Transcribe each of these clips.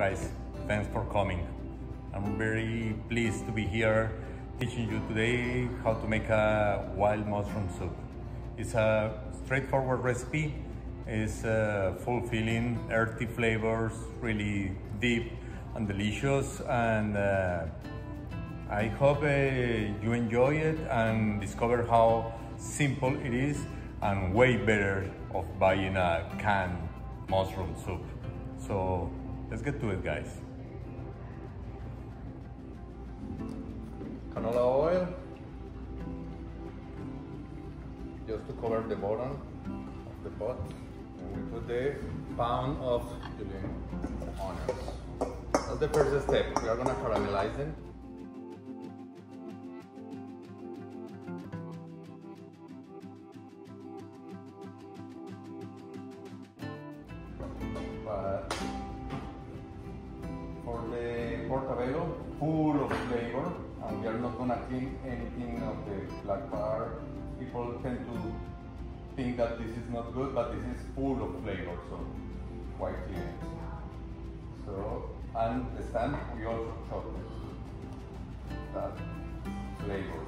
guys, thanks for coming. I'm very pleased to be here teaching you today how to make a wild mushroom soup. It's a straightforward recipe. It's uh, fulfilling, earthy flavors, really deep and delicious. And uh, I hope uh, you enjoy it and discover how simple it is and way better of buying a canned mushroom soup. So let's get to it guys. Canola oil, just to cover the bottom of the pot. And we put the pound of julienne onions. That's the first step. We are gonna caramelize them. But gonna clean anything of the black part. People tend to think that this is not good, but this is full of flavor, so quite clean. So, and the stand, we also it. That flavor.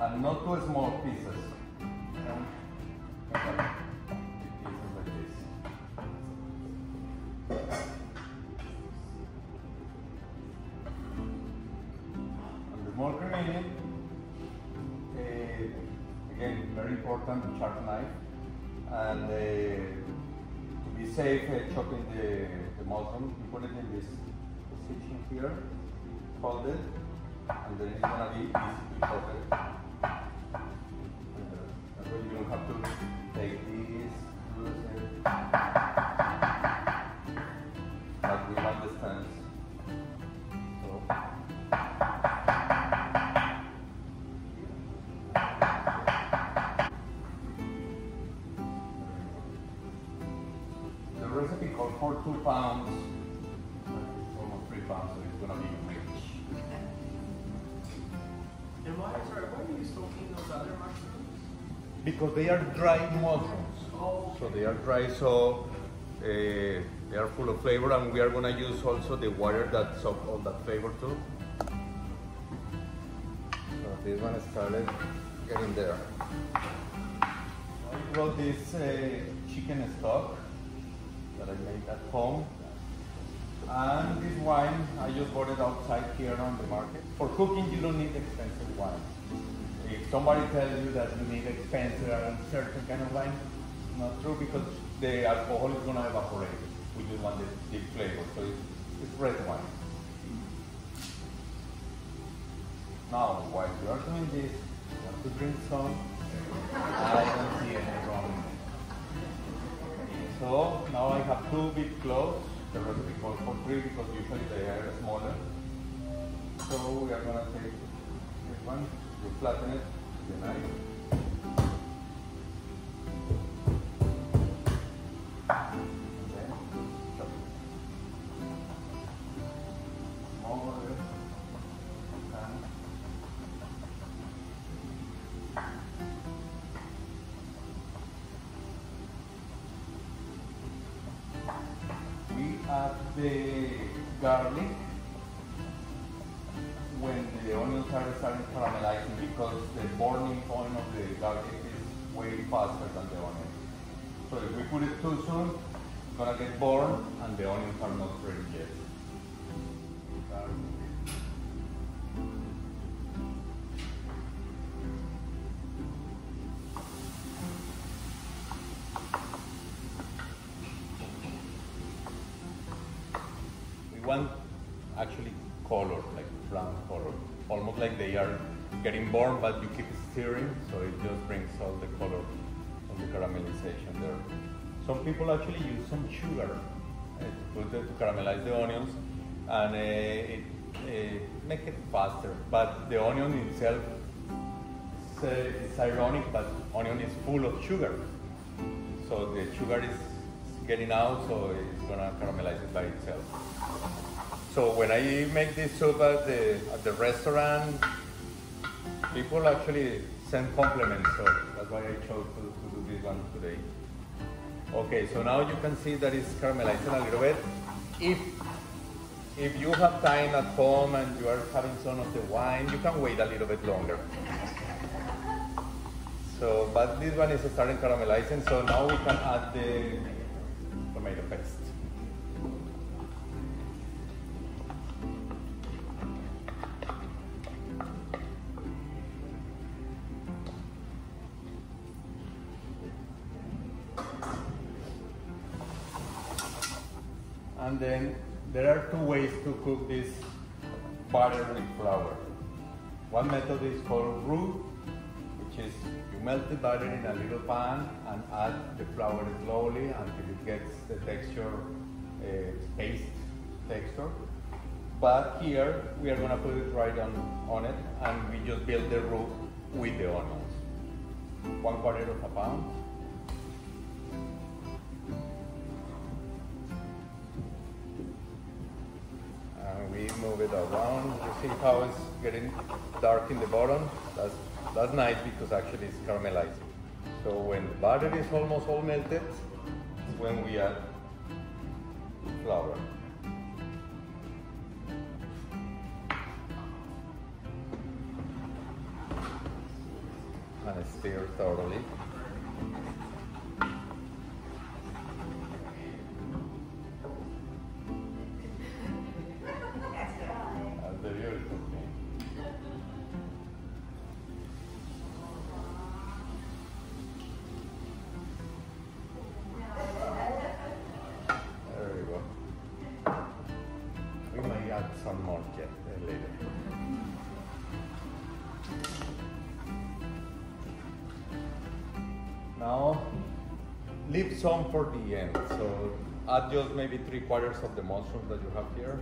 And not too small pieces. Again, very important, sharp knife. And uh, to be safe, uh, chopping the, the mushroom, you put it in this position here, hold it, and then it's gonna be easy to chop it. Uh, that way you don't have to Because they are dry mushrooms. So they are dry, so uh, they are full of flavor, and we are gonna use also the water that soak all that flavor too. So this one started getting there. I brought this uh, chicken stock that I made at home. And this wine, I just bought it outside here on the market. For cooking, you don't need expensive wine. Somebody tells you that you need expensive and certain kind of wine, not true because the alcohol is gonna evaporate. We just want the deep flavor, so it's, it's red wine. Now, while you are doing this, you have to drink some. I don't see any wrong. So now I have two big cloves. The recipe calls for three because usually they are smaller. So we are gonna take this one, you flatten it, add the garlic when the onions are starting caramelizing because the burning point of the garlic is way faster than the onion. So if we put it too soon, it's gonna get burned and the onions are not ready yet. We want actually color, like brown color, almost like they are getting born, but you keep stirring, so it just brings all the color of the caramelization there. Some people actually use some sugar uh, to put it, to caramelize the onions, and uh, it uh, make it faster. But the onion itself, it's, it's ironic, but onion is full of sugar, so the sugar is getting out, so it's gonna caramelize it by itself. So when I make this soup at the at the restaurant, people actually send compliments. So that's why I chose to, to do this one today. Okay, so now you can see that it's caramelizing a little bit. If if you have time at home and you are having some of the wine, you can wait a little bit longer. So, but this one is starting caramelizing, so now we can add the tomato paste. And then there are two ways to cook this butter with flour. One method is called roux, which is you melt the butter in a little pan and add the flour slowly until it gets the texture, uh, paste texture. But here we are gonna put it right on, on it and we just build the roux with the onions. One quarter of a pound. Move it around. You see how it's getting dark in the bottom? That's, that's nice because actually it's caramelizing. So when the butter is almost all melted, when we add flour. And stir thoroughly. Leave some for the end. So add just maybe three quarters of the mushrooms that you have here.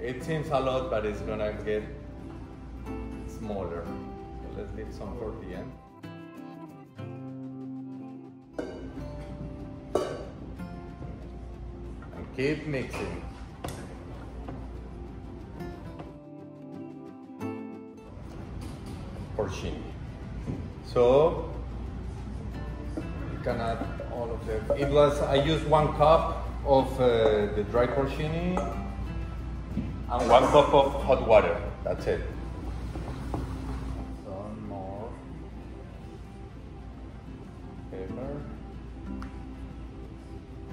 It seems a lot, but it's gonna get smaller. So let's leave some for the end. And keep mixing. Porcini. So can add all of them. It was I used one cup of uh, the dry porcini and one cup of hot water. That's it. Some more pepper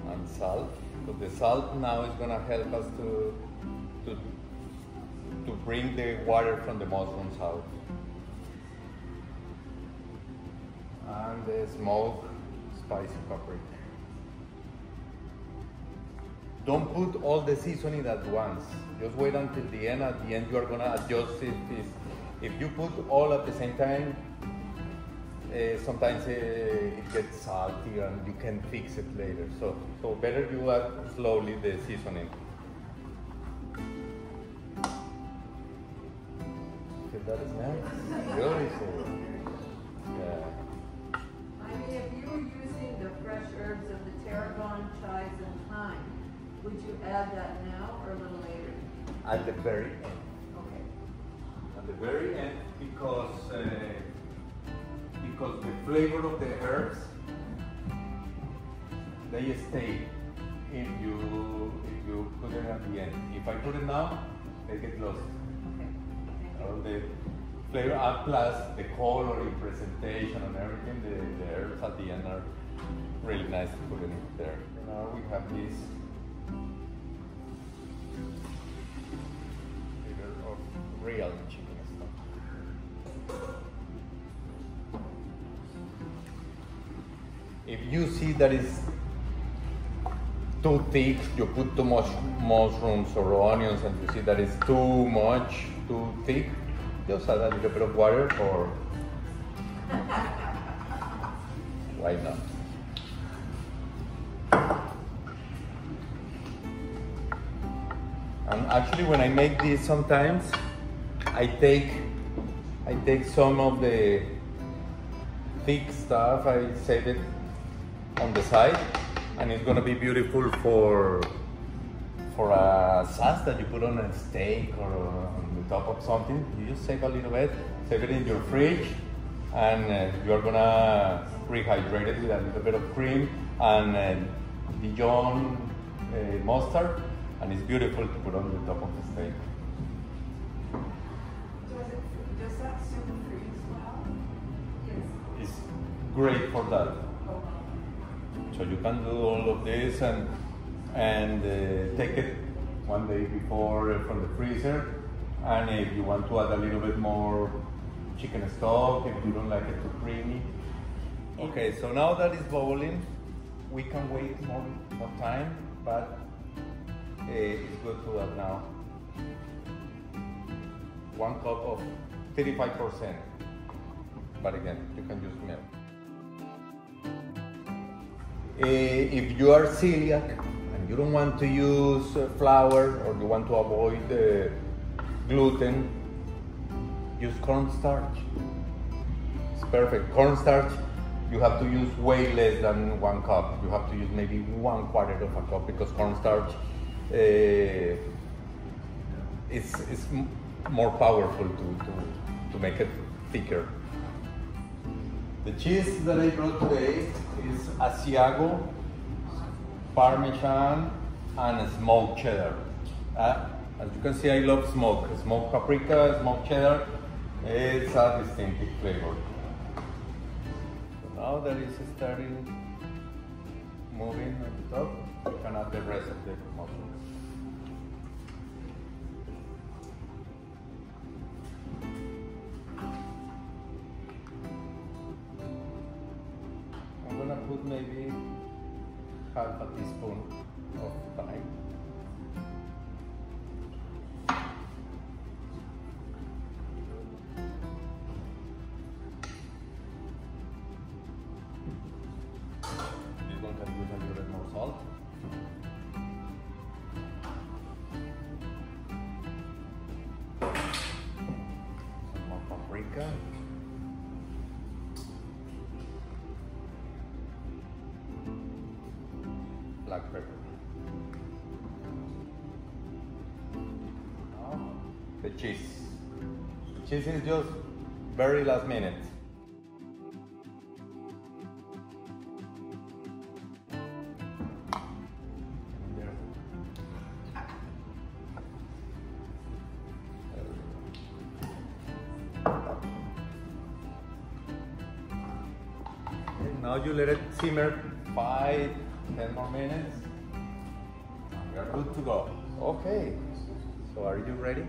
and salt. So the salt now is gonna help us to to to bring the water from the mushrooms out. And the smoked Don't put all the seasoning at once. Just wait until the end. At the end, you are gonna adjust it. If, if you put all at the same time, uh, sometimes uh, it gets salty and you can fix it later. So, so better you add slowly the seasoning. Okay, that is nice. At the very end. Okay. At the very end, because uh, because the flavor of the herbs they stay if you if you put it at the end. If I put it now, they get lost. Okay. All the flavor and plus the color in presentation and everything, the, the herbs at the end are really nice to put in there. Now we have this If you see that it's too thick, you put too much mushrooms or onions and you see that it's too much, too thick, just add a little bit of water or why not? And actually when I make this sometimes I take I take some of the thick stuff, I save it on the side and it's gonna be beautiful for for a sauce that you put on a steak or on the top of something. You just save a little bit, save it in your fridge, and uh, you're gonna rehydrate it with a little bit of cream and uh, Dijon uh, mustard, and it's beautiful to put on the top of the steak. Does it, does that soup freeze well? Yes. It's great for that. So you can do all of this and and uh, take it one day before from the freezer. And if you want to add a little bit more chicken stock, if you don't like it too creamy. Okay, so now that it's boiling, we can wait more, more time, but uh, it's good to add now one cup of 35%. But again, you can use milk. Uh, if you are celiac and you don't want to use uh, flour or you want to avoid uh, gluten, use cornstarch. It's perfect. Cornstarch, you have to use way less than one cup. You have to use maybe one quarter of a cup because cornstarch uh, is, is more powerful to, to, to make it thicker. The cheese that I brought today is Asiago, Parmesan, and smoked cheddar. Uh, as you can see, I love smoke. Smoked paprika, smoked cheddar. It's a distinctive flavor. Now that is starting moving on the top, you can add the rest of the mushrooms. Half a teaspoon of thyme. This one can use a little bit more salt. The cheese. Cheese is just very last minute. Now you let it simmer five, ten more minutes. We are good to go. Okay. So are you ready?